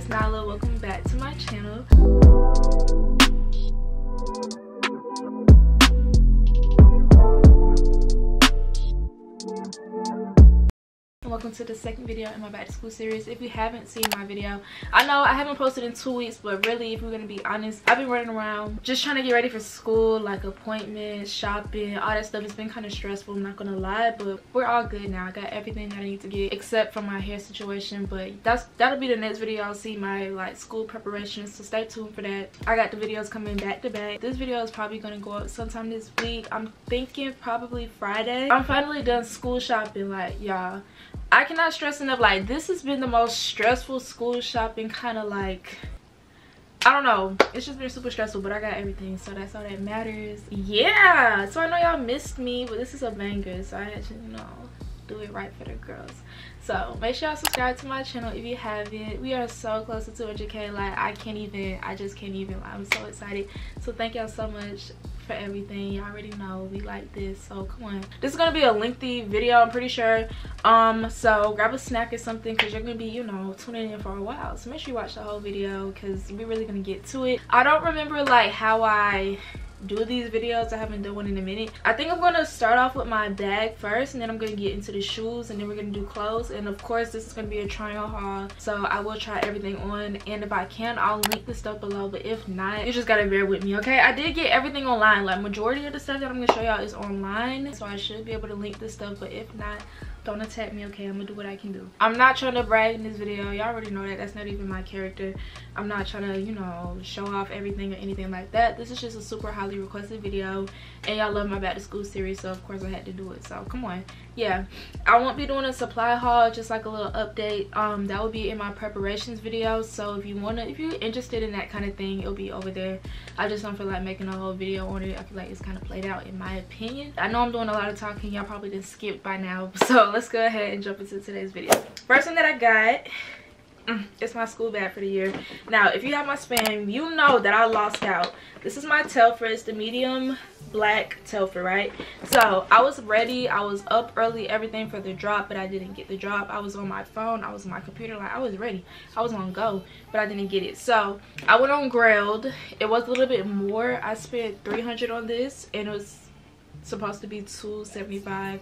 it's Niyla. Welcome to the second video in my back to school series. If you haven't seen my video i know i haven't posted in two weeks but really if we're gonna be honest i've been running around just trying to get ready for school like appointments shopping all that stuff. It's been kind of stressful i'm not gonna lie but we're all good now. I got everything that i need to get except for my hair situation but that's that'll be the next video. I'll see my like school preparations so stay tuned for that. I got the videos coming back to back. This video is probably gonna go up sometime this week. I'm thinking probably friday. I'm finally done school shopping like y'all I cannot stress enough like this has been the most stressful school shopping kind of like I don't know. It's just been super stressful but I got everything so that's all that matters. Yeah so I know y'all missed me but this is a banger so I had to you know do it right for the girls. So make sure y'all subscribe to my channel if you haven't. We are so close to 200k like I can't even I just can't even I'm so excited. So thank y'all so much for everything. Y'all already know we like this. So come on. This is gonna be a lengthy video i'm pretty sure. Um so grab a snack or something because you're gonna be you know tuning in for a while. So make sure you watch the whole video because we're really gonna get to it. I don't remember like how i do these videos. I haven't done one in a minute. I think i'm gonna start off with my bag first and then i'm gonna get into the shoes and then we're gonna do clothes. And of course this is gonna be a trial haul so i will try everything on. And if i can i'll link the stuff below. But if not you just gotta bear with me okay? I did get everything online. Like majority of the stuff that i'm gonna show y'all is online so i should be able to link this stuff. But if not don't attack me okay? I'm gonna do what i can do. I'm not trying to brag in this video. Y'all already know that. That's not even my character. I'm not trying to you know show off everything or anything like that. This is just a super highly requested video. And y'all love my back to school series so of course i had to do it. So come on yeah. I won't be doing a supply haul just like a little update. Um that will be in my preparations video. So if you want to if you're interested in that kind of thing it'll be over there. I just don't feel like making a whole video on it. I feel like it's kind of played out in my opinion. I know i'm doing a lot of talking. Y'all probably just skipped by now. So let's go ahead and jump into today's video. First thing that i got Mm, it's my school bag for the year. Now if you have my spam you know that i lost out. This is my Telfar. It's the medium black Telfar right? So i was ready. I was up early everything for the drop but i didn't get the drop. I was on my phone. I was on my computer. Like i was ready. I was on go but i didn't get it. So i went on Grailed. It was a little bit more. I spent 300 on this and it was supposed to be 275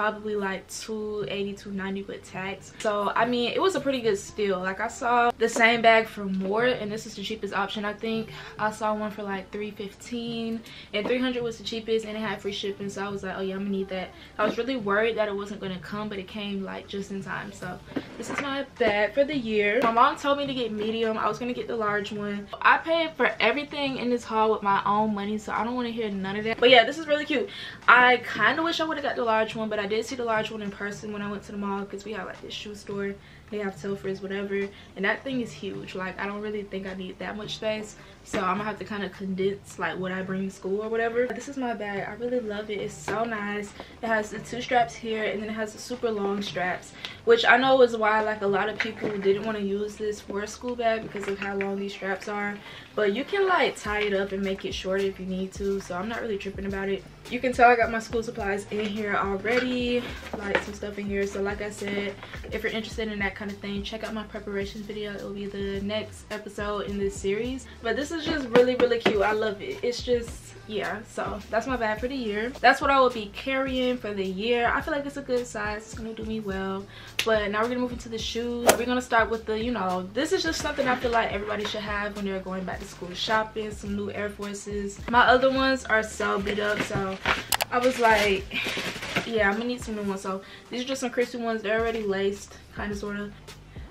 probably like 280 290 with tax. So i mean it was a pretty good steal. Like i saw the same bag for more and this is the cheapest option. I think i saw one for like 315 and 300 was the cheapest and it had free shipping. So i was like oh yeah i'm gonna need that. I was really worried that it wasn't gonna come but it came like just in time. So this is my bag for the year. My mom told me to get medium. I was gonna get the large one. I paid for everything in this haul with my own money so i don't want to hear none of that. But yeah this is really cute. I kind of wish i would have got the large one but I did see the large one in person when I went to the mall because we have like this shoe store. They have Telfars whatever. And that thing is huge. Like i don't really think i need that much space. So i'm gonna have to kind of condense like what i bring to school or whatever. This is my bag. I really love it. It's so nice. It has the two straps here and then it has the super long straps which i know is why like a lot of people didn't want to use this for a school bag because of how long these straps are. But you can like tie it up and make it shorter if you need to. So i'm not really tripping about it you can tell i got my school supplies in here already like some stuff in here. So like i said if you're interested in that kind of thing check out my preparations video. It will be the next episode in this series. But this is just really really cute. I love it. It's just yeah so that's my bag for the year. That's what i will be carrying for the year. I feel like it's a good size. It's gonna do me well. But now we're gonna move into the shoes. We're gonna start with the you know this is just something i feel like everybody should have when they're going back to school. Shopping some new air forces. My other ones are so beat up. So i was like yeah i'm gonna need some new ones. So these are just some crispy ones. They're already laced kind of sort of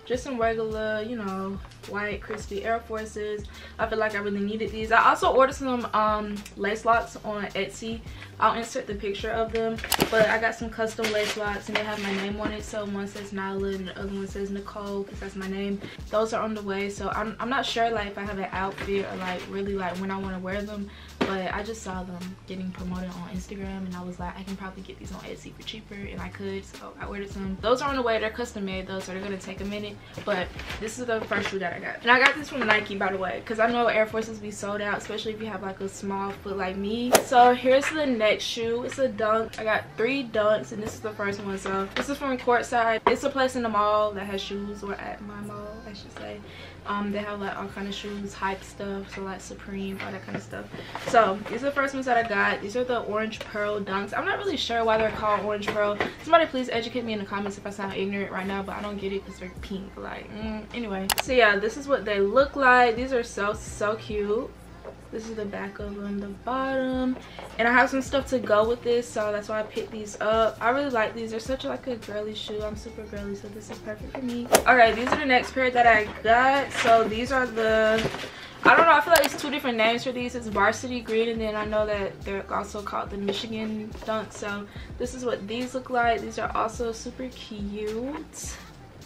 just some regular you know white crispy air forces. I feel like i really needed these. I also ordered some um lace locks on etsy i'll insert the picture of them but i got some custom lace locks and they have my name on it. So one says Niyla and the other one says nicole because that's my name. Those are on the way. So I'm, I'm not sure like if i have an outfit or like really like when i want to wear them but i just saw them getting promoted on instagram and i was like i can probably get these on etsy for cheaper and i could so i ordered some. Those are on the way. They're custom made though so they're gonna take a minute but this is the first shoe that i got. And i got this from nike by the way because i know air forces be sold out especially if you have like a small foot like me. So here's the next shoe it's a dunk. I got three dunks and this is the first one so this is from courtside. It's a place in the mall that has shoes or at my mall i should say. Um they have like all kind of shoes hype stuff so like supreme all that kind of stuff. So these are the first ones that i got. These are the orange pearl dunks. I'm not really sure why they're called orange pearl. Somebody please educate me in the comments if i sound ignorant right now but i don't get it because they're pink like mm, anyway. So yeah this is what they look like. These are so so cute this is the back of them the bottom and i have some stuff to go with this so that's why i picked these up i really like these they're such like a girly shoe i'm super girly so this is perfect for me all right these are the next pair that i got so these are the I don't know, I feel like it's two different names for these. It's varsity green and then I know that they're also called the Michigan dunk. So this is what these look like. These are also super cute.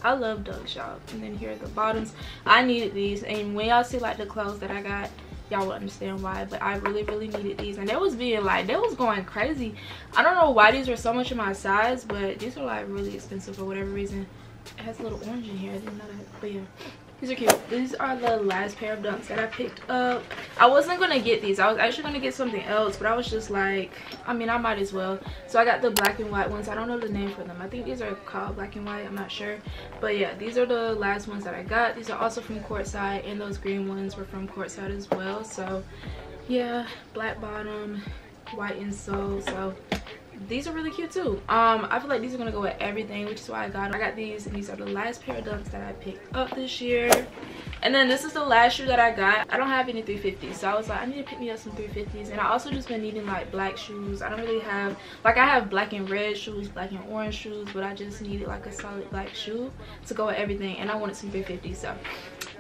I love dunks, y'all. And then here are the bottoms. I needed these. And when y'all see like the clothes that I got, y'all will understand why but i really really needed these. And they was being like they was going crazy. I don't know why these are so much of my size but these are like really expensive for whatever reason. It has a little orange in here. I didn't know that but yeah these are cute. These are the last pair of dunks that i picked up. I wasn't gonna get these. I was actually gonna get something else but i was just like i mean i might as well. So i got the black and white ones. I don't know the name for them. I think these are called black and white. I'm not sure. But yeah these are the last ones that i got. These are also from courtside and those green ones were from courtside as well. So yeah black bottom white insole so these are really cute too. Um i feel like these are gonna go with everything which is why i got them. i got these and these are the last pair of dunks that i picked up this year. And then this is the last shoe that i got. I don't have any 350s so i was like i need to pick me up some 350s and i also just been needing like black shoes. I don't really have like i have black and red shoes black and orange shoes but i just needed like a solid black shoe to go with everything and i wanted some 350s so.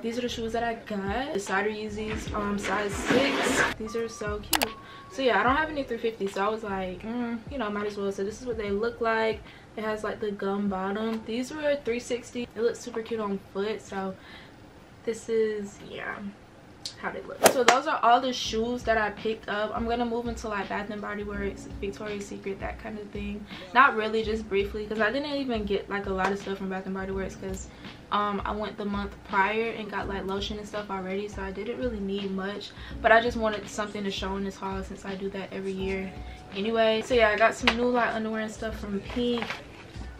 These are the shoes that i got. The cinder yeezys um size six. These are so cute so yeah i don't have any 350 so i was like mm, you know might as well. So this is what they look like. It has like the gum bottom. These were 360 it looks super cute on foot so this is yeah how they look. So those are all the shoes that i picked up. I'm gonna move into like bath and body works victoria's secret that kind of thing. Not really just briefly because i didn't even get like a lot of stuff from bath and body works because um i went the month prior and got like lotion and stuff already so i didn't really need much but i just wanted something to show in this haul since i do that every year anyway. So yeah i got some new light underwear and stuff from pink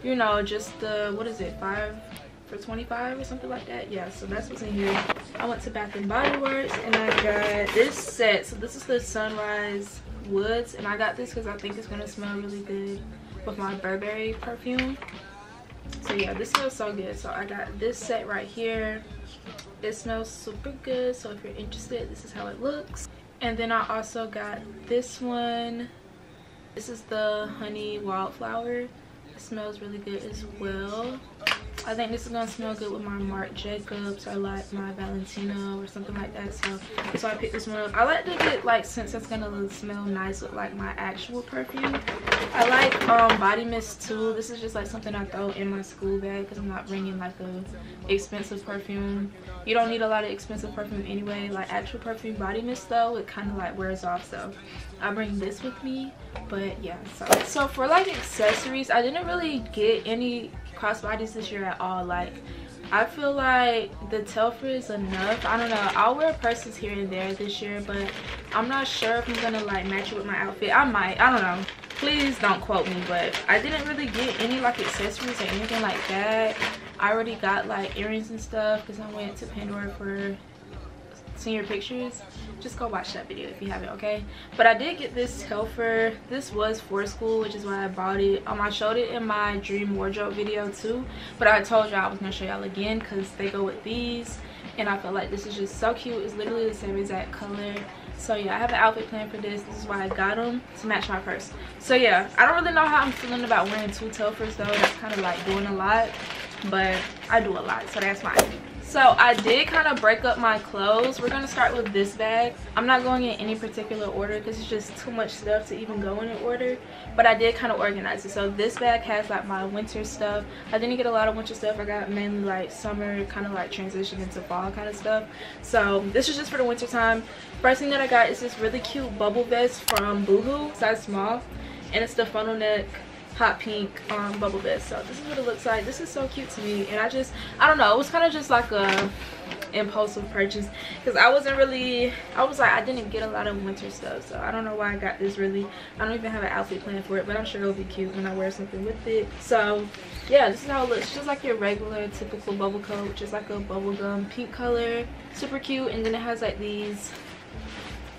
you know just the what is it five for 25 or something like that? Yeah so that's what's in here. I went to bath and body works and i got this set. So this is the sunrise woods and i got this because i think it's gonna smell really good with my burberry perfume so yeah this smells so good. So i got this set right here. It smells super good. So if you're interested this is how it looks. And then i also got this one. This is the honey wildflower. It smells really good as well I think this is gonna smell good with my Marc Jacobs or like my Valentino or something like that. So so I picked this one up. I like to get like since it's gonna smell nice with like my actual perfume. I like um body mist too. This is just like something I throw in my school bag because I'm not bringing like a expensive perfume. You don't need a lot of expensive perfume anyway. Like actual perfume body mist though, it kind of like wears off. So I bring this with me. But yeah, so so for like accessories, I didn't really get any crossbodies this year at all like I feel like the Telfar is enough. I don't know. I'll wear purses here and there this year, but I'm not sure if I'm gonna like match it with my outfit. I might. I don't know. Please don't quote me, but I didn't really get any like accessories or anything like that. I already got like earrings and stuff because I went to Pandora for senior pictures just go watch that video if you haven't okay? But i did get this Telfar this was for school which is why i bought it. Um i showed it in my dream wardrobe video too. But i told y'all i was gonna show y'all again because they go with these. And i feel like this is just so cute. It's literally the same exact color. So yeah i have an outfit plan for this. This is why i got them to match my purse. So yeah i don't really know how i'm feeling about wearing two Telfars though. That's kind of like doing a lot. But i do a lot so that's fine so i did kind of break up my clothes. We're gonna start with this bag. I'm not going in any particular order because it's just too much stuff to even go in an order but i did kind of organize it. So this bag has like my winter stuff. I didn't get a lot of winter stuff. I got mainly like summer kind of like transition into fall kind of stuff. So this is just for the winter time. First thing that i got is this really cute bubble vest from boohoo. Size small and it's the funnel neck hot pink um, bubble vest so this is what it looks like. This is so cute to me. And i just i don't know. It was kind of just like a impulsive purchase. Because I wasn't really I was like I didn't get a lot of winter stuff. So I don't know why I got this really. I don't even have an outfit plan for it but I'm sure it'll be cute when I wear something with it. So yeah this is how it looks. Just like your regular typical bubble coat just like a bubblegum pink color. Super cute. And then it has like these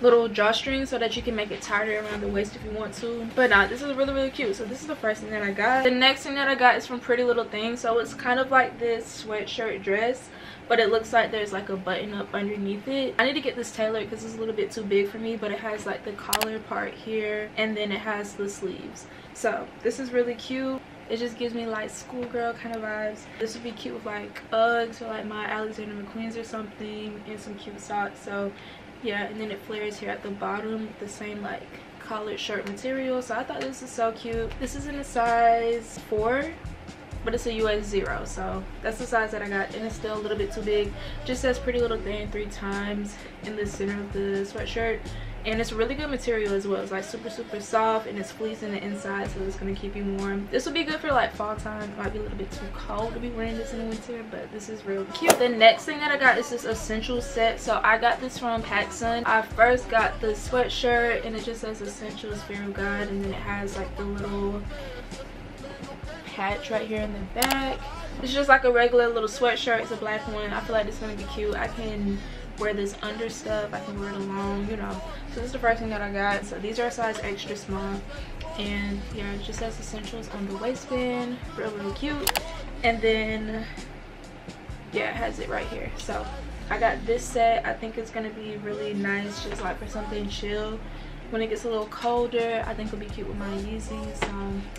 little drawstring so that you can make it tighter around the waist if you want to. But nah this is really really cute. So this is the first thing that i got. The next thing that i got is from pretty little thing so it's kind of like this sweatshirt dress but it looks like there's like a button up underneath it. I need to get this tailored because it's a little bit too big for me but it has like the collar part here and then it has the sleeves. So this is really cute. It just gives me like schoolgirl kind of vibes. This would be cute with like uggs or like my alexander mcqueen's or something and some cute socks. So yeah and then it flares here at the bottom the same like collared shirt material. So i thought this is so cute. This is in a size four but it's a us zero. So that's the size that i got and it's still a little bit too big. Just says pretty little thing three times in the center of the sweatshirt and it's really good material as well. It's like super super soft and it's fleece in the inside so it's going to keep you warm. This will be good for like fall time. It might be a little bit too cold to be wearing this in the winter but this is real cute. The next thing that i got is this essential set. So i got this from pacsun i first got the sweatshirt and it just says essentials fear of god and then it has like the little patch right here in the back. It's just like a regular little sweatshirt. It's a black one. I feel like it's gonna be cute. I can wear this under stuff i can wear it alone you know. So this is the first thing that i got. So these are a size extra small. And yeah it just says essentials on the waistband really really cute. And then yeah it has it right here. So i got this set. I think it's gonna be really nice just like for something chill when it gets a little colder i think it'll be cute with my yeezys so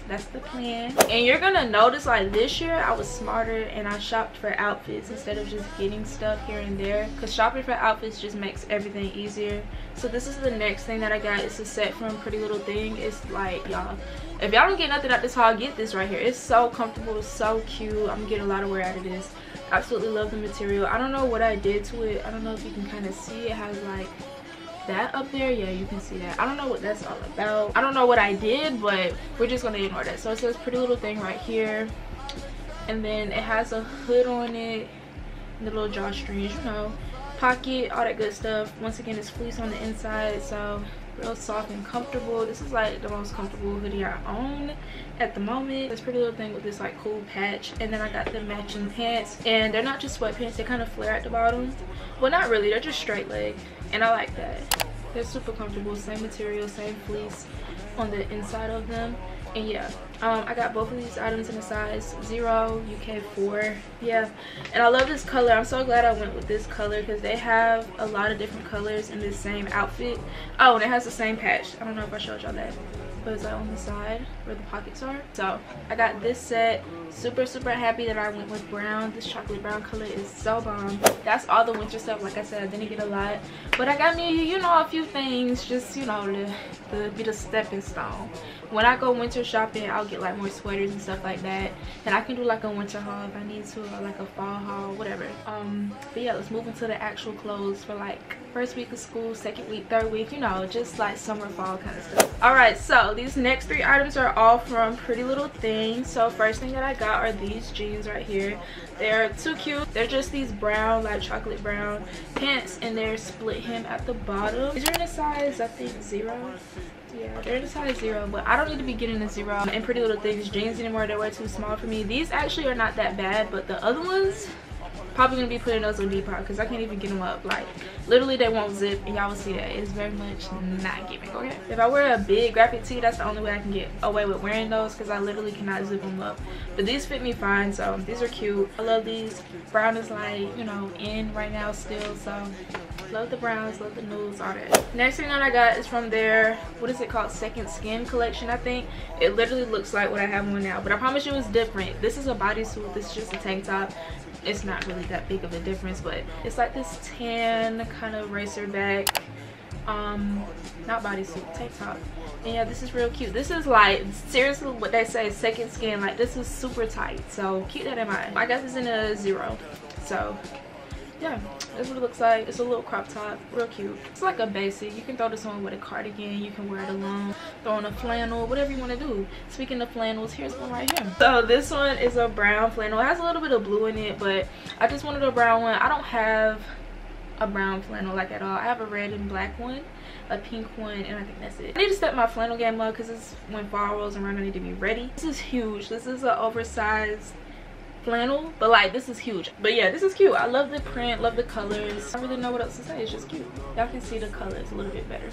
that's the plan. And you're gonna notice like this year i was smarter and i shopped for outfits instead of just getting stuff here and there because shopping for outfits just makes everything easier. So this is the next thing that i got. It's a set from pretty little thing. It's like y'all if y'all don't get nothing out this haul get this right here. It's so comfortable it's so cute. I'm getting a lot of wear out of this. Absolutely love the material. I don't know what i did to it. I don't know if you can kind of see. It has like that up there yeah you can see that. I don't know what that's all about. I don't know what i did but we're just gonna ignore that. So it says pretty little thing right here. And then it has a hood on it the little drawstrings you know. Pocket all that good stuff. Once again it's fleece on the inside so real soft and comfortable. This is like the most comfortable hoodie i own at the moment. This pretty little thing with this like cool patch. And then i got the matching pants. And they're not just sweatpants they kind of flare at the bottom. Well not really they're just straight leg and i like that. They're super comfortable same material same fleece on the inside of them. And yeah um, i got both of these items in a size zero uk four. Yeah. And i love this color. I'm so glad i went with this color because they have a lot of different colors in this same outfit. Oh and it has the same patch. I don't know if i showed y'all that like on the side where the pockets are. So i got this set. Super super happy that i went with brown. This chocolate brown color is so bomb. That's all the winter stuff like i said i didn't get a lot. But i got me you know a few things just you know to, to be the stepping stone. When i go winter shopping i'll get like more sweaters and stuff like that. And i can do like a winter haul if i need to or like a fall haul whatever. Um but yeah let's move into the actual clothes for like first week of school second week third week you know just like summer fall kind of stuff. All right so these next three items are all from pretty little thing so first thing that i got are these jeans right here. They're too cute. They're just these brown like chocolate brown pants and they're split hem at the bottom. These are in a size i think zero. Yeah they're in a size zero but i don't need to be getting a zero and pretty little things jeans anymore. They're way too small for me. These actually are not that bad but the other ones probably gonna be putting those on depop because i can't even get them up. Like literally they won't zip and y'all will see that. It's very much not giving okay? If i wear a big graphic tee that's the only way i can get away with wearing those because i literally cannot zip them up. But these fit me fine so these are cute. I love these. Brown is like you know in right now still so love the browns love the nudes all that. Next thing that i got is from their what is it called? Second skin collection i think. It literally looks like what i have on now but i promise you it's different. This is a bodysuit. This is just a tank top it's not really that big of a difference but it's like this tan kind of racer back um not bodysuit tank top. And yeah this is real cute. This is like seriously what they say second skin like this is super tight. So keep that in mind. I got this in a zero so yeah that's what it looks like. It's a little crop top real cute. It's like a basic. You can throw this on with a cardigan. You can wear it alone. Throw on a flannel whatever you want to do. Speaking of flannels here's one right here. So this one is a brown flannel. It has a little bit of blue in it but i just wanted a brown one. I don't have a brown flannel like at all. I have a red and black one a pink one and i think that's it. I need to step my flannel game up because it's when fall rolls around i need to be ready. This is huge. This is an oversized flannel but like this is huge. But yeah this is cute. I love the print love the colors. I really know what else to say. It's just cute. Y'all can see the colors a little bit better.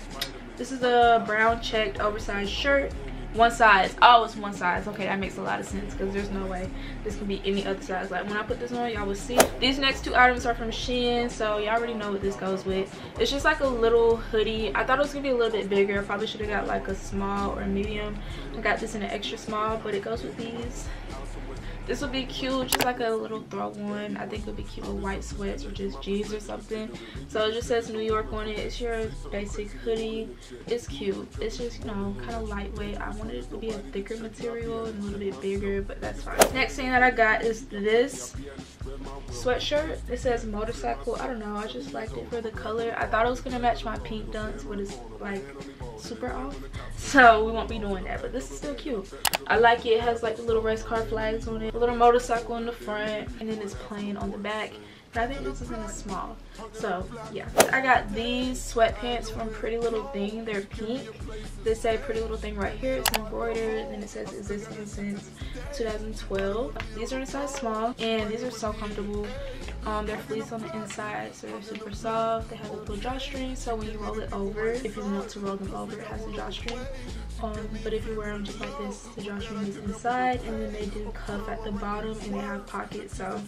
This is a brown checked oversized shirt. One size. Oh it's one size. Okay that makes a lot of sense because there's no way this could be any other size. Like when i put this on y'all will see. These next two items are from shein so y'all already know what this goes with. It's just like a little hoodie. I thought it was gonna be a little bit bigger. Probably should have got like a small or medium. I got this in an extra small but it goes with these this would be cute just like a little throw one. I think it would be cute with white sweats or just jeans or something. So it just says new york on it. It's your basic hoodie. It's cute. It's just you know kind of lightweight. I wanted it to be a thicker material and a little bit bigger but that's fine. Next thing that i got is this sweatshirt. It says motorcycle. I don't know. I just liked it for the color. I thought it was gonna match my pink dunks but it's like super off. So we won't be doing that but this is still cute. I like it. It has like the little race car flags on it a little motorcycle in the front and then it's plain on the back I think this is in a small. So yeah. I got these sweatpants from Pretty Little Thing. They're pink. They say Pretty Little Thing right here. It's embroidered and it says existing since 2012. These are in a size small and these are so comfortable. Um, they're fleece on the inside so they're super soft. They have a little drawstring so when you roll it over, if you want to roll them over, it has a drawstring. But if you wear them just like this, the drawstring is inside and then they do cuff at the bottom and they have pockets. So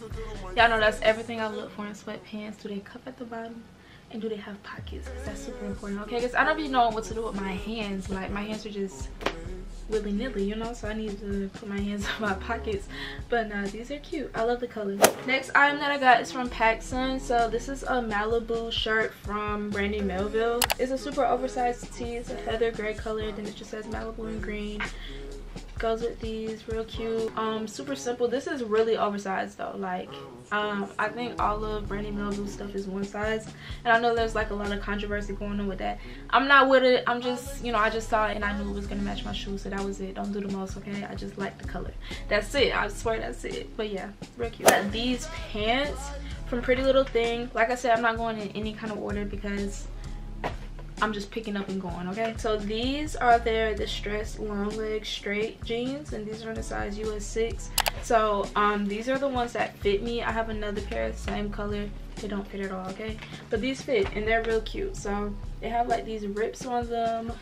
y'all know that's everything I look for in sweatpants. Do they cuff at the bottom? And do they have pockets? That's super important, okay? Because I don't even know what to do with my hands. Like, my hands are just willy-nilly you know? So i need to put my hands in my pockets. But nah these are cute. I love the color. Next item that i got is from pacsun so this is a malibu shirt from brandy melville. It's a super oversized tee. It's a heather gray color. Then it just says malibu in green goes with these real cute. Um super simple. This is really oversized though. Like um i think all of brandy melville stuff is one size. And i know there's like a lot of controversy going on with that. I'm not with it. I'm just you know i just saw it and i knew it was gonna match my shoes so that was it. Don't do the most okay? I just like the color. That's it. I swear that's it. But yeah real cute. These pants from pretty little thing like i said i'm not going in any kind of order because I'm just picking up and going, okay? So these are their distressed long leg straight jeans and these are in the size US 6. So um, these are the ones that fit me. I have another pair, of same color. They don't fit at all, okay? But these fit and they're real cute. So they have like these rips on them.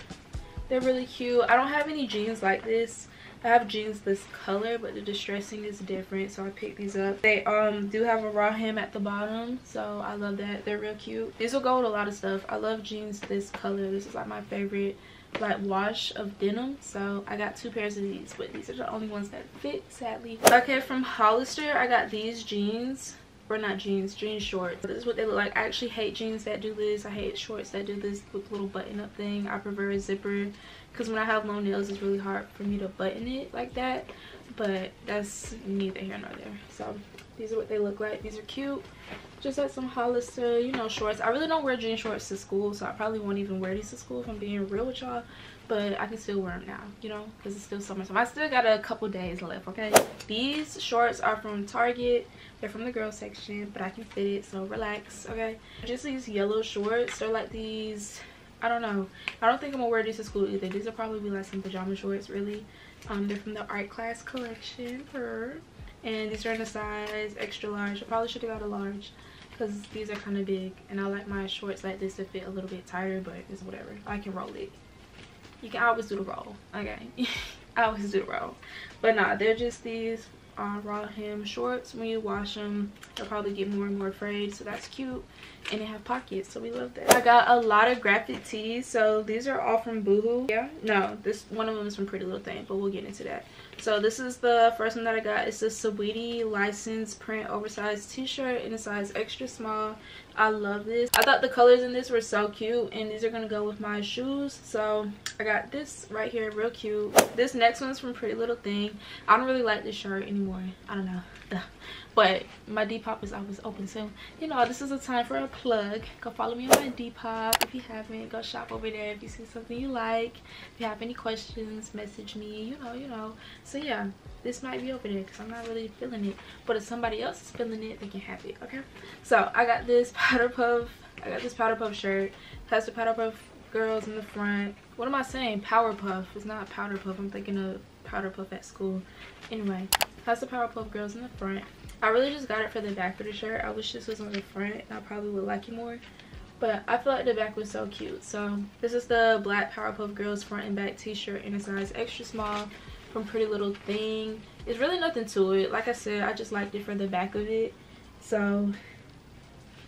They're really cute. I don't have any jeans like this. I have jeans this color, but the distressing is different, so I picked these up. They um do have a raw hem at the bottom, so I love that. They're real cute. These will go with a lot of stuff. I love jeans this color. This is like my favorite like wash of denim so i got two pairs of these but these are the only ones that fit sadly okay from hollister i got these jeans or not jeans jean shorts this is what they look like i actually hate jeans that do this i hate shorts that do this with little button up thing i prefer a zipper because when i have long nails it's really hard for me to button it like that. But that's neither here nor there. So these are what they look like. These are cute. Just like some hollister you know shorts. I really don't wear jean shorts to school so i probably won't even wear these to school if i'm being real with y'all. But i can still wear them now you know because it's still summertime i still got a couple days left okay? These shorts are from target. They're from the girls section but i can fit it so relax okay? Just these yellow shorts. They're like these i don't know. I don't think i'm gonna wear these to school either. These will probably be like some pajama shorts really. Um they're from the art class collection and these are in a size extra large. I probably should have got a large because these are kind of big. And i like my shorts like this to fit a little bit tighter but it's whatever. I can roll it. You can always do the roll okay? I always do the roll. But nah they're just these uh, raw hem shorts when you wash them they'll probably get more and more frayed so that's cute. And they have pockets so we love that. I got a lot of graphic tees so these are all from boohoo. Yeah. No this one of them is from pretty little thing but we'll get into that. So this is the first one that i got. It's a Saweetie license print oversized t-shirt in a size extra small i love this. I thought the colors in this were so cute and these are gonna go with my shoes. So i got this right here real cute. This next one's from pretty little thing. I don't really like this shirt anymore. I don't know but my depop is always open so you know this is a time for a plug. Go follow me on my depop if you haven't. Go shop over there if you see something you like. If you have any questions message me you know you know. So yeah this might be over there because i'm not really feeling it. But if somebody else is feeling it they can have it okay? So i got this powder puff i got this powder puff shirt. Has the powder puff girls in the front. What am i saying? Powerpuff it's not powder puff. I'm thinking of powder puff at school. Anyway has the powerpuff girls in the front I really just got it for the back of the shirt. I wish this was on the front. I probably would like it more. But I feel like the back was so cute. So this is the black Powerpuff Girls front and back t-shirt in a size extra small from Pretty Little Thing. It's really nothing to it. Like I said, I just liked it for the back of it. So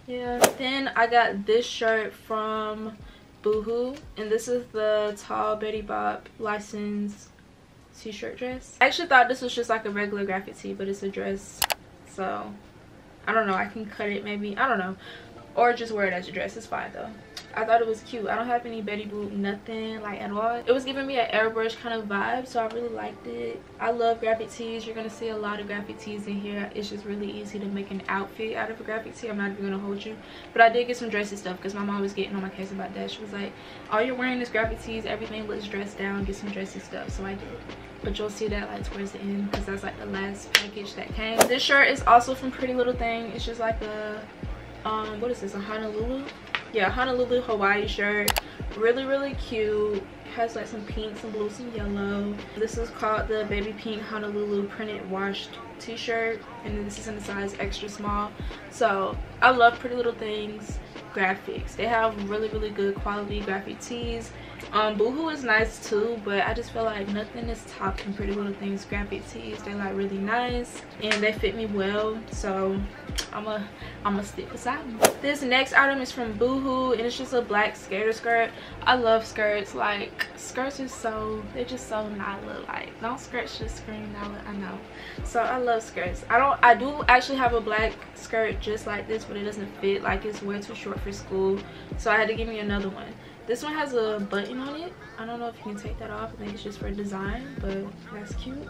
yeah. Then I got this shirt from Boohoo. And this is the tall Betty Boop license t-shirt dress. I actually thought this was just like a regular graphic tee, but it's a dress so i don't know i can cut it maybe i don't know or just wear it as a dress it's fine though i thought it was cute. I don't have any betty boop nothing like at all. It was giving me an airbrush kind of vibe so i really liked it. I love graphic tees. You're gonna see a lot of graphic tees in here. It's just really easy to make an outfit out of a graphic tee. I'm not even gonna hold you. But i did get some dressy stuff because my mom was getting on my case about that. She was like all you're wearing is graphic tees. Everything looks dressed down. Get some dressy stuff. So i did. But you'll see that like towards the end because that's like the last package that came. This shirt is also from pretty little thing. It's just like a um what is this? A honolulu yeah honolulu hawaii shirt. Really really cute. Has like some pinks and blues and yellow. This is called the baby pink honolulu printed washed t-shirt and this is in the size extra small. So i love pretty little things graphics. They have really really good quality graphic tees um boohoo is nice too but i just feel like nothing is topping pretty little things graphic tees. They're like really nice and they fit me well so i'm a i'm gonna stick beside them this next item is from boohoo and it's just a black skater skirt. I love skirts like skirts are so they're just so look like don't skirts just scream look i know. So i love skirts. I don't i do actually have a black skirt just like this but it doesn't fit like it's way too short for school so i had to give me another one this one has a button on it. I don't know if you can take that off. I think it's just for design but that's cute.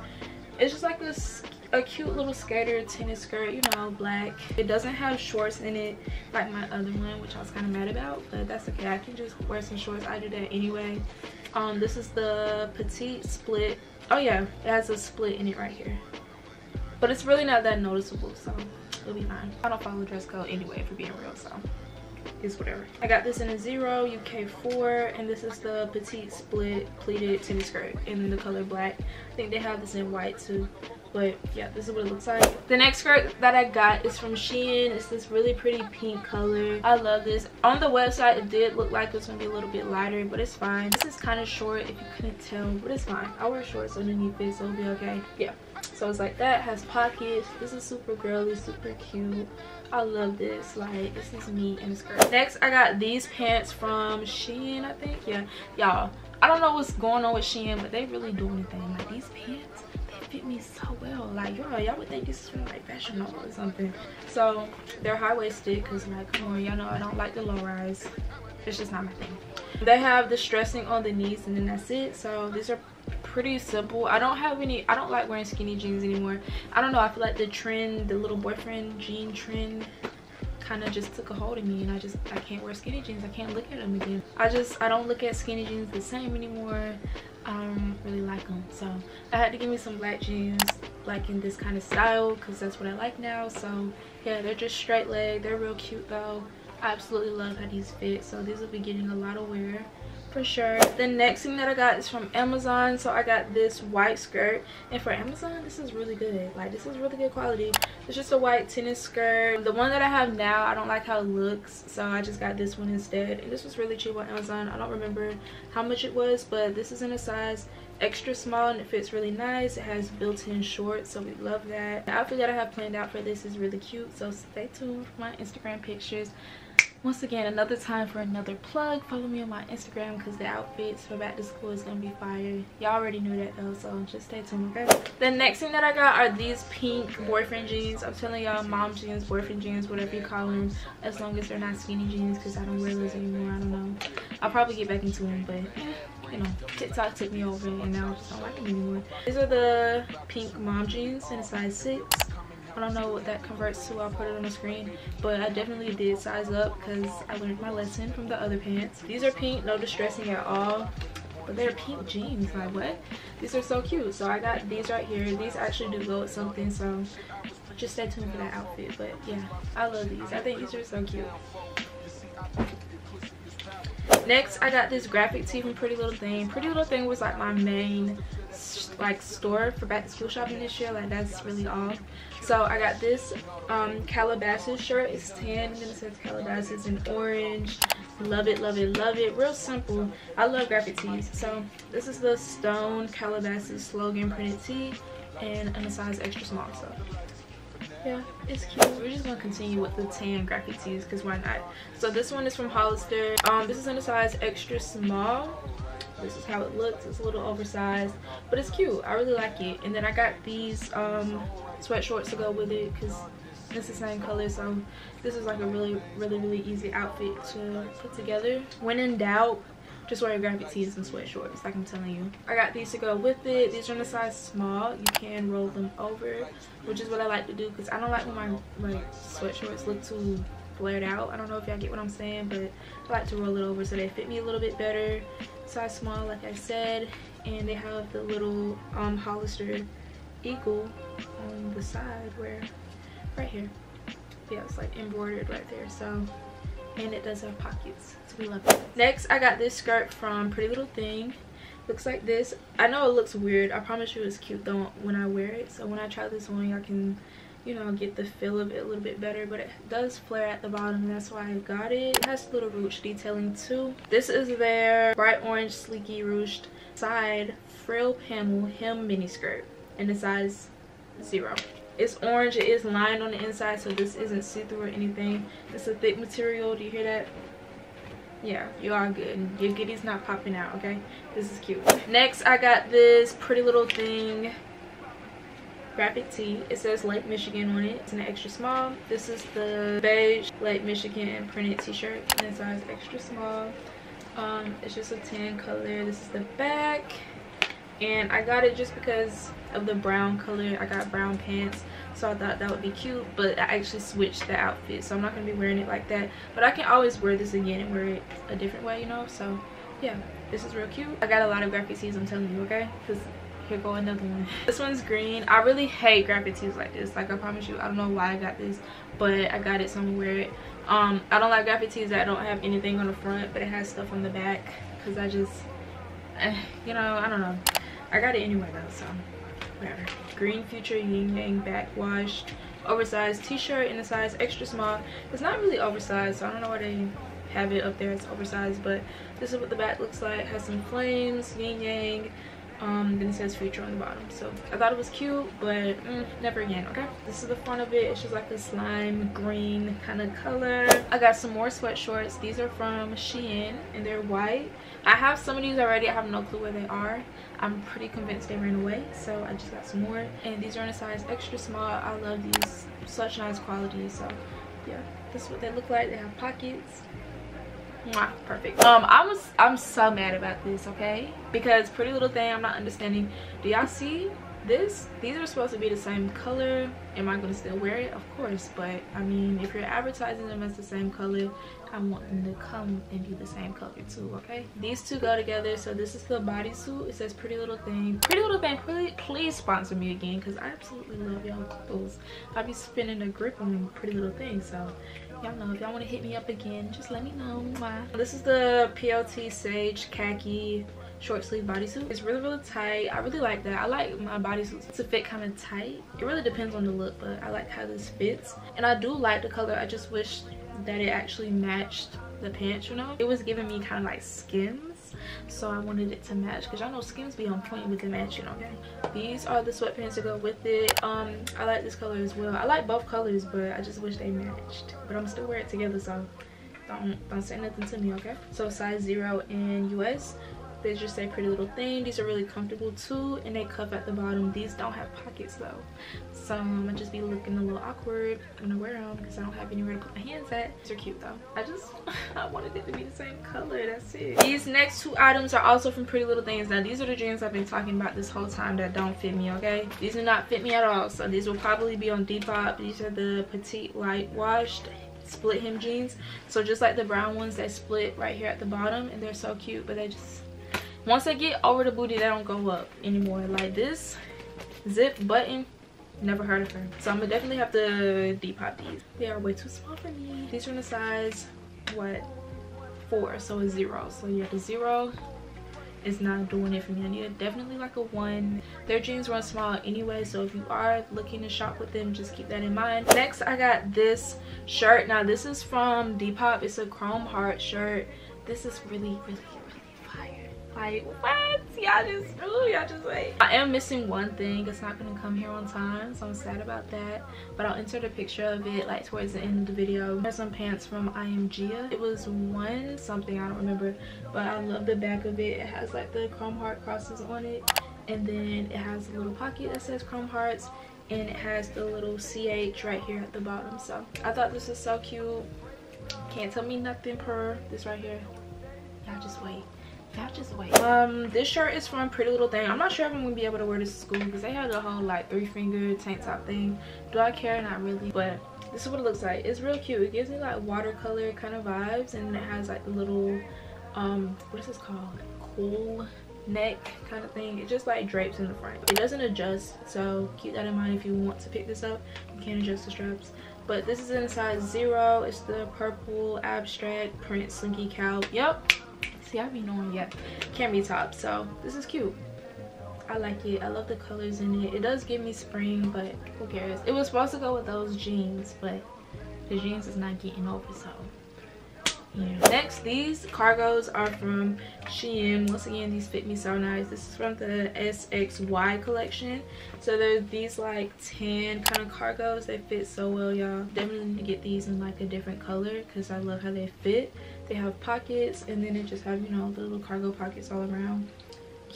It's just like this a cute little skater tennis skirt you know black. It doesn't have shorts in it like my other one which i was kind of mad about but that's okay. I can just wear some shorts. I do that anyway. Um this is the petite split. Oh yeah it has a split in it right here. But it's really not that noticeable so it'll be fine. I don't follow dress code anyway for being real so is whatever. I got this in a zero uk four and this is the petite split pleated tennis skirt in the color black. I think they have this in white too but yeah this is what it looks like. The next skirt that i got is from shein. It's this really pretty pink color. I love this. On the website it did look like it was gonna be a little bit lighter but it's fine. This is kind of short if you couldn't tell but it's fine. I wear shorts underneath it so it'll be okay. Yeah so it's like that. Has pockets. This is super girly super cute I love this. Like, this is me in a skirt. Next, I got these pants from Shein, I think. Yeah, y'all. I don't know what's going on with Shein, but they really do anything. Like, these pants, they fit me so well. Like, y'all, y'all would think this is from, like, Fashion Nova or something. So, they're high-waisted because, like, come on, y'all know I don't like the low-rise. It's just not my thing. They have the stressing on the knees, and then that's it. So, these are pretty simple. I don't have any i don't like wearing skinny jeans anymore. I don't know i feel like the trend the little boyfriend jean trend kind of just took a hold of me and i just i can't wear skinny jeans. I can't look at them again. I just i don't look at skinny jeans the same anymore. I don't really like them so. I had to give me some black jeans like in this kind of style because that's what i like now so. Yeah they're just straight leg. They're real cute though. I absolutely love how these fit so these will be getting a lot of wear for sure. The next thing that i got is from amazon. So i got this white skirt. And for amazon this is really good. Like this is really good quality. It's just a white tennis skirt. The one that i have now i don't like how it looks. So i just got this one instead. And this was really cheap on amazon. I don't remember how much it was but this is in a size extra small and it fits really nice. It has built-in shorts so we love that. The outfit that i have planned out for this. Is really cute. So stay tuned for my instagram pictures once again another time for another plug. Follow me on my instagram because the outfits for back to school is gonna be fire. Y'all already knew that though so just stay tuned okay? The next thing that i got are these pink boyfriend jeans. I'm telling y'all mom jeans boyfriend jeans whatever you call them as long as they're not skinny jeans because i don't wear those anymore i don't know. I'll probably get back into them but you know tiktok took me over and now i just don't like them anymore. These are the pink mom jeans in a size six I don't know what that converts to. I'll put it on the screen. But I definitely did size up because I learned my lesson from the other pants. These are pink, no distressing at all. But they're pink jeans. Like, what? These are so cute. So I got these right here. These actually do go with something. So just stay tuned for that outfit. But yeah, I love these. I think these are so cute. Next, I got this graphic tee from Pretty Little Thing. Pretty Little Thing was like my main like store for back to school shopping this year like that's really all so i got this um calabasas shirt. It's tan and then it says calabasas in orange. Love it love it love it. Real simple. I love graphic tees. So this is the stone calabasas slogan printed tee and in a size extra small so. Yeah it's cute. We're just gonna continue with the tan graphic tees because why not? So this one is from hollister. Um this is in a size extra small. This is how it looks. It's a little oversized but it's cute. I really like it. And then i got these um sweat shorts to go with it because it's the same color so this is like a really really really easy outfit to put together. When in doubt just wear your graphic tees and sweat shorts like i'm telling you. I got these to go with it. These are in a size small. You can roll them over which is what i like to do because i don't like when my like sweat shorts look too flared out. I don't know if y'all get what i'm saying but i like to roll it over so they fit me a little bit better. Size small like i said and they have the little um hollister eagle on the side where right here. Yeah it's like embroidered right there so and it does have pockets so we love it next i got this skirt from pretty little thing. Looks like this. I know it looks weird. I promise you it's cute though when i wear it so when i try this on y'all can you know get the feel of it a little bit better but it does flare at the bottom that's why i got it. It has little ruched detailing too. This is their bright orange sleeky ruched side frill panel hem mini skirt in the size zero. It's orange it is lined on the inside so this isn't see-through or anything. It's a thick material do you hear that? Yeah you are good. Your giddy's not popping out okay? This is cute. Next i got this pretty little thing graphic tee. It says lake michigan on it. It's an extra small. This is the beige lake michigan printed t-shirt in size extra small. Um it's just a tan color. This is the back. And i got it just because of the brown color. I got brown pants so i thought that would be cute but i actually switched the outfit so i'm not going to be wearing it like that. But i can always wear this again and wear it a different way you know so yeah this is real cute. I got a lot of graphic tees i'm telling you okay? Because here go another one. This one's green. I really hate graphic tees like this like i promise you i don't know why i got this but i got it so i'm gonna wear it. Um i don't like graphic tees that don't have anything on the front but it has stuff on the back because i just eh, you know i don't know. I got it anyway though so whatever. Green future yin yang back washed oversized t-shirt in a size extra small. It's not really oversized so i don't know why they have it up there it's oversized but this is what the back looks like. It has some flames yin yang um then it says future on the bottom. So i thought it was cute but mm, never again okay? This is the front of it. It's just like a slime green kind of color. I got some more sweat shorts. These are from shein and they're white. I have some of these already. I have no clue where they are i'm pretty convinced they ran away so i just got some more. And these are in a size extra small. I love these such nice quality so yeah. This is what they look like. They have pockets. Mwah, perfect. Um i was i'm so mad about this okay? Because pretty little thing i'm not understanding. Do y'all see this? These are supposed to be the same color. Am i to still wear it? Of course but i mean if you're advertising them as the same color i want them to come and be the same color too okay? These two go together so this is the bodysuit. It says pretty little thing. Pretty little thing please, please sponsor me again because i absolutely love y'all clothes. I be spinning a grip on pretty little thing so y'all know if y'all want to hit me up again just let me know. Why this is the plt sage khaki short sleeve bodysuit. It's really really tight. I really like that. I like my bodysuits to fit kind of tight. It really depends on the look but i like how this fits. And i do like the color. I just wish that it actually matched the pants you know? It was giving me kind of like skims so i wanted it to match because y'all know skims be on point with the matching okay? These are the sweatpants to go with it. Um i like this color as well. I like both colors but i just wish they matched. But i'm still wear it together so don't don't say nothing to me okay? So size zero in us they just say pretty little thing. These are really comfortable too and they cuff at the bottom. These don't have pockets though. So i'm gonna just be looking a little awkward. When i wear them because i don't have anywhere to put my hands at. These are cute though. I just i wanted it to be the same color. That's it. These next two items are also from pretty little things. Now these are the jeans i've been talking about this whole time that don't fit me okay? These do not fit me at all. So these will probably be on depop. These are the petite light washed split hem jeans. So just like the brown ones they split right here at the bottom and they're so cute but they just once I get over the booty they don't go up anymore. Like this zip button never heard of her. So i'm gonna definitely have to depop these. They are way too small for me. These are in the size what four so a zero. So yeah the zero is not doing it for me. I need a, definitely like a one. Their jeans run small anyway so if you are looking to shop with them just keep that in mind. Next i got this shirt. Now this is from depop. It's a chrome heart shirt. This is really really like what? Y'all just ooh y'all just wait i am missing one thing. It's not gonna come here on time so i'm sad about that. But i'll insert a picture of it like towards the end of the video. There's some pants from I.AM.GIA it was one something i don't remember but i love the back of it. It has like the chrome heart crosses on it and then it has a little pocket that says chrome hearts and it has the little ch right here at the bottom. So i thought this was so cute. Can't tell me nothing per this right here. Y'all just wait just wait. Um this shirt is from pretty little thing. I'm not sure if i'm gonna be able to wear this to school because they have the whole like three finger tank top thing. Do i care? Not really. But this is what it looks like. It's real cute. It gives me like watercolor kind of vibes and it has like the little um what is this called? Cowl neck kind of thing. It just like drapes in the front. It doesn't adjust so keep that in mind if you want to pick this up. You can adjust the straps. But this is in size zero. It's the purple abstract print slinky cowl yep see i be knowing yet. Be top so this is cute. I like it. I love the colors in it. It does give me spring but who cares? It was supposed to go with those jeans but the jeans is not getting over so. Next these cargos are from shein. Once again these fit me so nice. This is from the sxy collection. So there's these like tan kind of cargos they fit so well y'all. Definitely need to get these in like a different color because i love how they fit. They have pockets and then it just have you know the little cargo pockets all around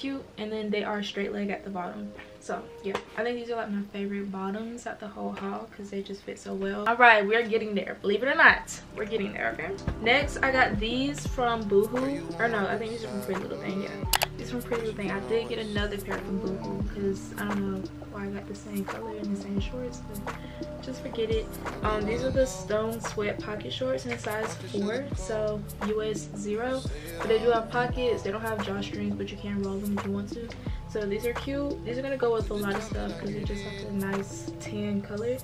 cute and then they are straight leg at the bottom. So yeah i think these are like my favorite bottoms at the whole haul because they just fit so well. All right we're getting there believe it or not. We're getting there okay? Next i got these from boohoo. Or no i think these are from pretty little thing yeah. These from pretty little thing. I did get another pair from boohoo because i don't know why i got the same color and the same shorts but just forget it. Um these are the stone sweat pocket shorts in size four so us zero. But they do have pockets. They don't have drawstrings but you can roll them if you want to. So these are cute. These are gonna go with a lot of stuff because they're just like a nice tan color.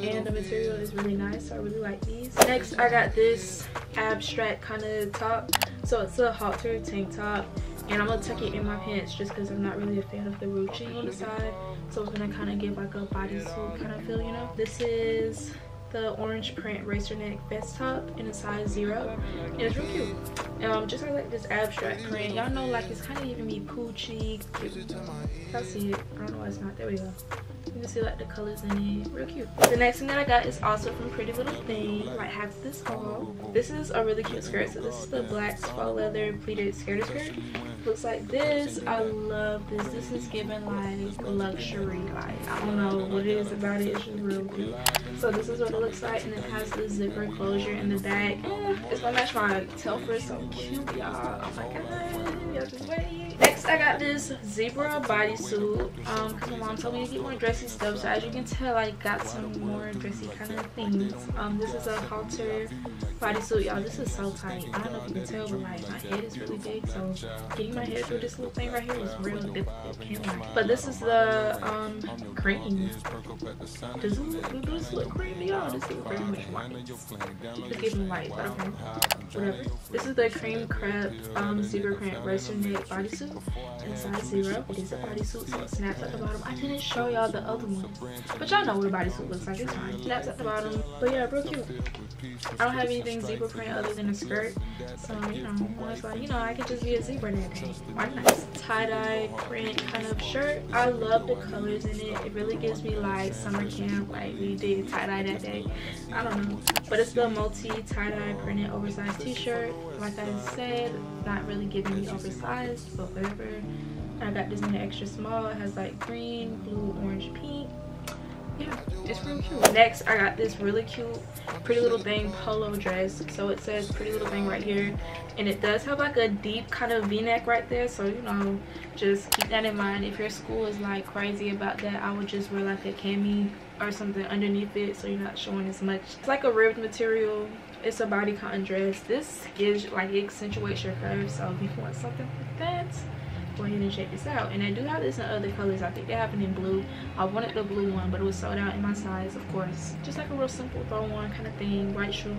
And the material is really nice so i really like these. Next i got this abstract kind of top. So it's a halter tank top and i'm gonna tuck it in my pants just because i'm not really a fan of the ruching on the side. So it's gonna kind of give like a bodysuit kind of feel you know? This is the orange print racer neck vest top in a size zero and it's real cute. Um just like, like this abstract print. Y'all know like it's kind of giving me Pucci. Y'all see it i don't know why it's not there we go. You can see like the colors in it. Real cute. The next thing that i got is also from pretty little thing. Like half this haul this is a really cute skirt. So this is the black faux leather pleated skirt skirt. Looks like this. I love this. This is giving like luxury like i don't know what it is about it. It's just real cute so this is what it looks like and it has the zipper closure in the back. It's gonna match my telfar so cute y'all. Oh my god y'all just wait next i got this zebra bodysuit um because my mom told me to get more dressy stuff. So as you can tell i got some more dressy kind of things. Um this is a halter bodysuit y'all. This is so tight. I don't know if you can tell but like my head is really big so getting my head through this little thing right here was really difficult but this is the um cream. Does, it, this look cream y'all? This is very much white. It's giving white but okay. Whatever. This is the cream crepe um zebra print racer bodysuit in size zero. It is a bodysuit, so it snaps at the bottom. I didn't show y'all the other one, but y'all know what a bodysuit looks like. It's fine. Snaps at the bottom, but yeah, real cute. I don't have anything zebra print other than a skirt, so you know, I was like, you know, I could just be a zebra that day. Why not? Tie-dye print kind of shirt. I love the colors in it. It really gives me like summer camp. Like we did tie-dye that day i don't know but it's the multi tie-dye printed oversized t-shirt like i said not really giving me oversized but i got this in an extra small. It has like green blue orange pink. Yeah it's cute. Next i got this really cute pretty little thing polo dress. So it says pretty little thing right here. And it does have like a deep kind of v-neck right there. So you know just keep that in mind. If your school is like crazy about that i would just wear like a cami or something underneath it so you're not showing as much. It's like a ribbed material it's a bodycon dress. This gives like it accentuates your curves so if you want something like that go ahead and check this out. And i do have this in other colors. I think they have it in blue. I wanted the blue one but it was sold out in my size of course. Just like a real simple throw on kind of thing. White shoes.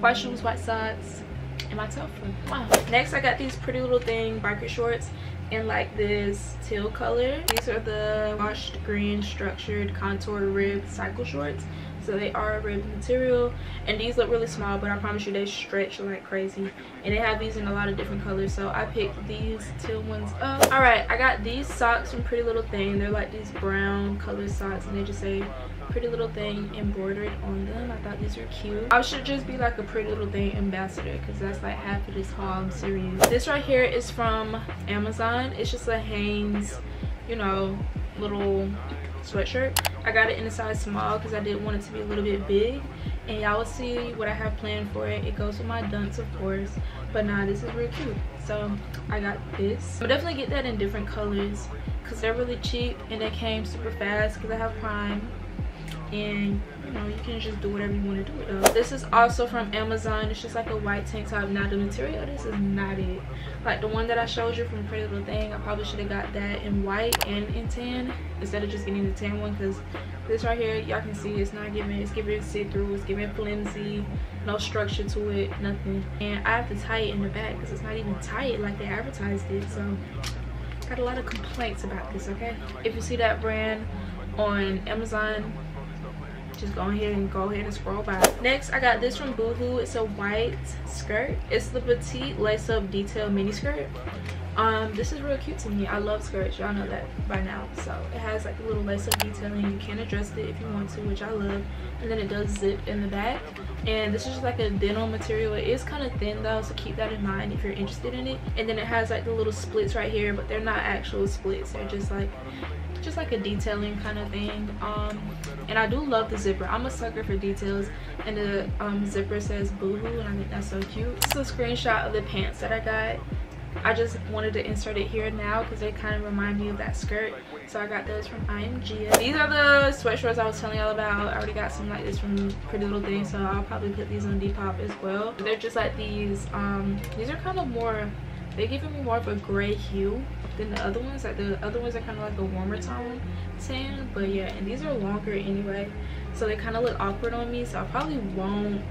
White shoes white socks. And my toe wow. Next i got these pretty little thing biker shorts in like this teal color. These are the washed green structured contour rib cycle shorts so they are ribbed material and these look really small but i promise you they stretch like crazy. And they have these in a lot of different colors so i picked these teal ones up. All right i got these socks from pretty little thing. They're like these brown colored socks and they just say pretty little thing embroidered on them. I thought these were cute. I should just be like a pretty little thing ambassador because that's like half of this haul. I'm serious. This right here is from amazon. It's just a hanes you know little sweatshirt. I got it in a size small because i did want it to be a little bit big. And y'all will see what i have planned for it. It goes with my dunks of course. But nah this is real cute. So i got this. I'll definitely get that in different colors because they're really cheap and they came super fast because i have prime and you know you can just do whatever you want to do with them. This is also from amazon. It's just like a white tank top now the material. This is not it. Like the one that i showed you from pretty little thing i probably should have got that in white and in tan instead of just getting the tan one because this right here y'all can see it's not giving it's giving see-through it's giving flimsy no structure to it nothing. And i have to tie it in the back because it's not even tight like they advertised it so got a lot of complaints about this okay? If you see that brand on amazon just go ahead and go ahead and scroll by. Next i got this from boohoo. It's a white skirt. It's the petite lace up detail mini skirt um this is real cute to me. I love skirts y'all know that by now so it has like a little lace up detailing you can adjust it if you want to which i love. And then it does zip in the back. And this is just like a denim material. It is kind of thin though so keep that in mind if you're interested in it. And then it has like the little splits right here but they're not actual splits. They're just like just like a detailing kind of thing. Um and i do love the zipper. I'm a sucker for details. And the um, zipper says boohoo and i think that's so cute. This is a screenshot of the pants that i got I just wanted to insert it here now because they kind of remind me of that skirt. So I got those from IMG. These are the sweatshirts I was telling y'all about. I already got some like this from Pretty Little Thing. So I'll probably put these on Depop as well. They're just like these. Um, These are kind of more, they're giving me more of a gray hue than the other ones. Like the other ones are kind of like a warmer tone tan. But yeah, and these are longer anyway. So they kind of look awkward on me. So I probably won't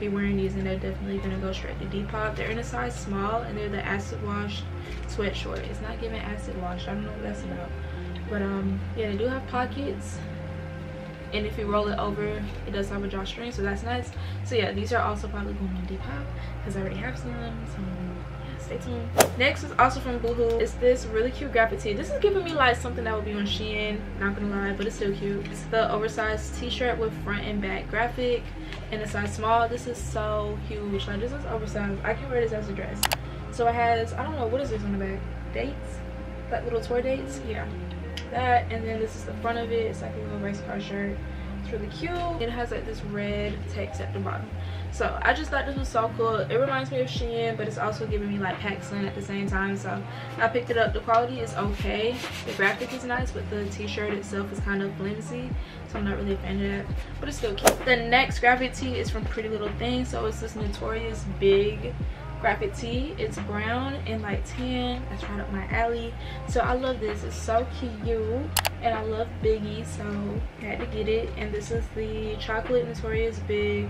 be wearing these and they're definitely gonna go straight to Depop. They're in a size small and they're the acid wash sweat short. It's not giving acid wash. I don't know what that's about. But um yeah, they do have pockets. And if you roll it over, it does have a drawstring, so that's nice. So yeah, these are also probably going on Depop because I already have some. So next is also from boohoo. It's this really cute graphic tee this is giving me like something that would be on shein not gonna lie but it's still cute. It's the oversized t-shirt with front and back graphic in a size small. This is so huge. Like this is oversized. I can wear this as a dress. So it has i don't know what is this on the back? Dates? Like little tour dates? Yeah. That and then this is the front of it. It's like a little race car shirt it's really cute it has like this red text at the bottom. So i just thought this was so cool. It reminds me of shein but it's also giving me like PacSun at the same time. So i picked it up. The quality is okay. The graphic is nice but the t-shirt itself is kind of flimsy so i'm not really a fan of that but it's still cute. The next graphic tee is from pretty little thing so it's this notorious big graphic tee. It's brown and like tan. That's right up my alley so i love this. It's so cute and i love biggie so i had to get it. And this is the chocolate notorious big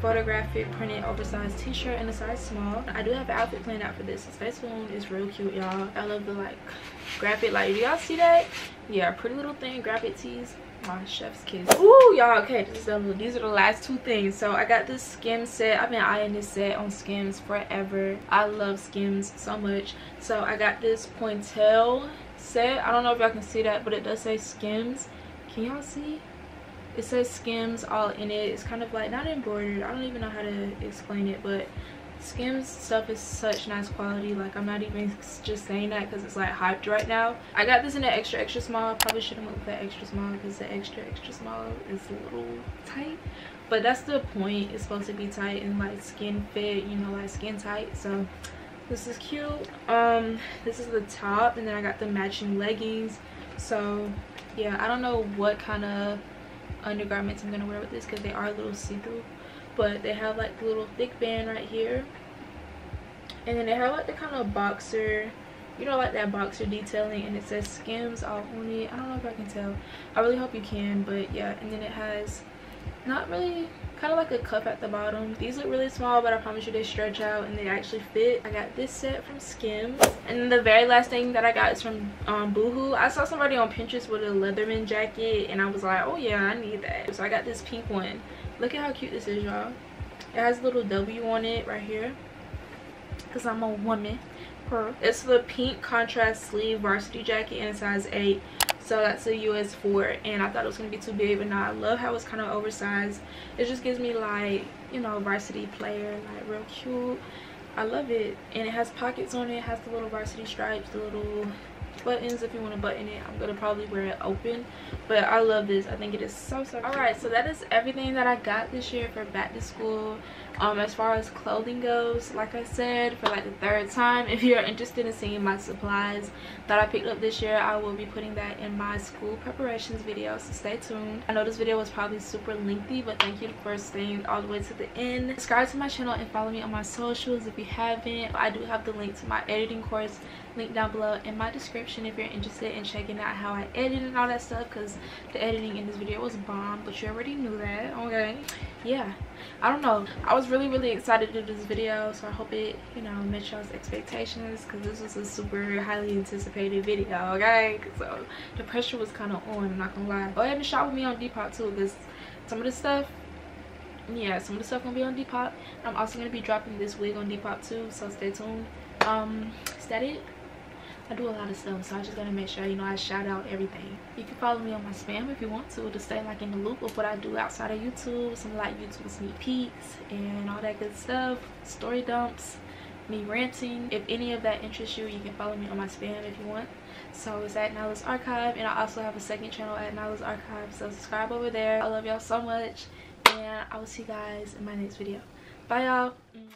photographic printed oversized t-shirt in a size small. I do have an outfit planned out for this. This one is real cute y'all. I love the like graphic like do y'all see that? Yeah pretty little thing graphic tees. My chef's kiss. Ooh, y'all okay the, these are the last two things. So i got this skims set. I've been eyeing this set on skims forever. I love skims so much. So i got this pointelle i don't know if y'all can see that but it does say skims. Can y'all see? It says skims all in it. It's kind of like not embroidered. I don't even know how to explain it but skims stuff is such nice quality. Like i'm not even just saying that because it's like hyped right now. I got this in an extra extra small. Probably shouldn't went with that extra small because the extra extra small is a little tight. But that's the point. It's supposed to be tight and like skin fit you know like skin tight. So this is cute. Um this is the top and then i got the matching leggings. So yeah i don't know what kind of undergarments i'm gonna wear with this because they are a little see-through but they have like the little thick band right here. And then they have like the kind of boxer you know like that boxer detailing and it says skims all on it. I don't know if i can tell. I really hope you can but yeah and then it has not really kind of like a cuff at the bottom. These look really small but i promise you they stretch out and they actually fit. I got this set from skims. And the very last thing that i got is from um boohoo. I saw somebody on pinterest with a letterman jacket and i was like oh yeah i need that. So i got this pink one. Look at how cute this is y'all. It has a little w on it right here. Because i'm a woman. It's the pink contrast sleeve varsity jacket in size 8 so that's a us 4 and i thought it was gonna be too big but now i love how it's kind of oversized. It just gives me like you know varsity player like real cute. I love it. And it has pockets on it, it has the little varsity stripes the little buttons if you want to button it. I'm gonna probably wear it open. But i love this. I think it is so so all right so that is everything that i got this year for back to school um as far as clothing goes like i said for like the third time if you're interested in seeing my supplies that i picked up this year i will be putting that in my school preparations video so stay tuned. I know this video was probably super lengthy but thank you for staying all the way to the end. Subscribe to my channel and follow me on my socials if you haven't. I do have the link to my editing course link down below in my description if you're interested in checking out how I edit and all that stuff because the editing in this video was bomb but you already knew that okay? Yeah. I don't know. I was really really excited to do this video so I hope it you know met y'all's expectations because this was a super highly anticipated video okay? So the pressure was kind of on I'm not gonna lie. Go ahead and shop with me on Depop too because some of the stuff yeah some of the stuff gonna be on Depop. I'm also gonna be dropping this wig on Depop too so stay tuned. Um is that it I do a lot of stuff, so I just gotta make sure, you know, I shout out everything. You can follow me on my spam if you want to, to stay like in the loop of what I do outside of YouTube, some like YouTube sneak peeks and all that good stuff, story dumps, me ranting. If any of that interests you, you can follow me on my spam if you want. So it's at Niyla's Archive, and I also have a second channel at Niyla's Archive, so subscribe over there. I love y'all so much, and I will see you guys in my next video. Bye y'all. Mm.